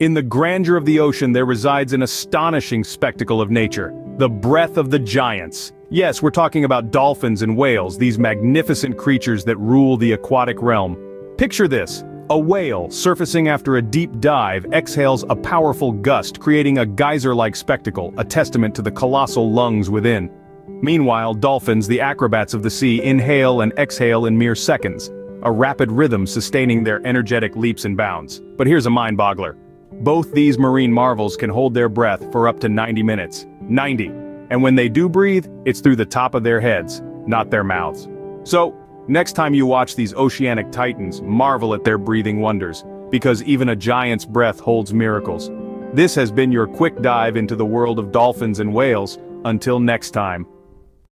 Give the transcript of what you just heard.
In the grandeur of the ocean there resides an astonishing spectacle of nature, the breath of the giants. Yes, we're talking about dolphins and whales, these magnificent creatures that rule the aquatic realm. Picture this, a whale, surfacing after a deep dive, exhales a powerful gust creating a geyser-like spectacle, a testament to the colossal lungs within. Meanwhile, dolphins, the acrobats of the sea, inhale and exhale in mere seconds, a rapid rhythm sustaining their energetic leaps and bounds. But here's a mind-boggler. Both these marine marvels can hold their breath for up to 90 minutes. 90. And when they do breathe, it's through the top of their heads, not their mouths. So, next time you watch these oceanic titans, marvel at their breathing wonders, because even a giant's breath holds miracles. This has been your quick dive into the world of dolphins and whales, until next time.